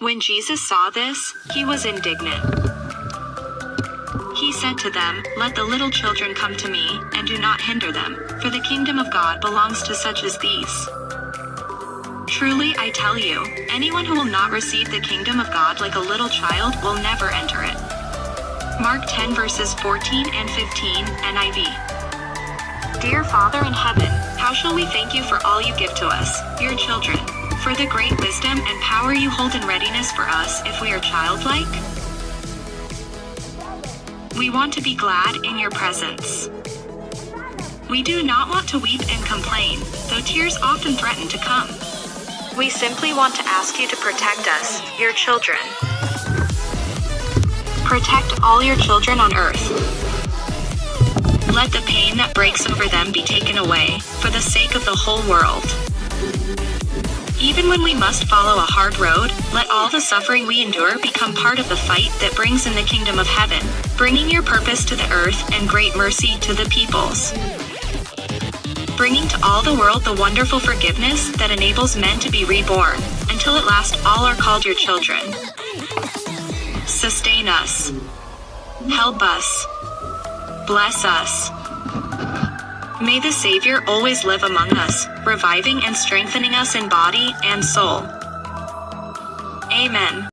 When Jesus saw this, he was indignant. He said to them, Let the little children come to me, and do not hinder them, for the kingdom of God belongs to such as these. Truly I tell you, anyone who will not receive the kingdom of God like a little child will never enter it. Mark 10 verses 14 and 15, NIV. Dear Father in heaven, how shall we thank you for all you give to us, your children, for the great wisdom and power you hold in readiness for us if we are childlike? We want to be glad in your presence. We do not want to weep and complain, though tears often threaten to come. We simply want to ask you to protect us, your children. Protect all your children on earth. Let the pain that breaks over them be taken away, for the sake of the whole world. Even when we must follow a hard road, let all the suffering we endure become part of the fight that brings in the kingdom of heaven, bringing your purpose to the earth and great mercy to the peoples. Bringing to all the world the wonderful forgiveness that enables men to be reborn, until at last all are called your children. Sustain us. Help us. Bless us. May the Savior always live among us, reviving and strengthening us in body and soul. Amen.